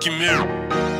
que meu.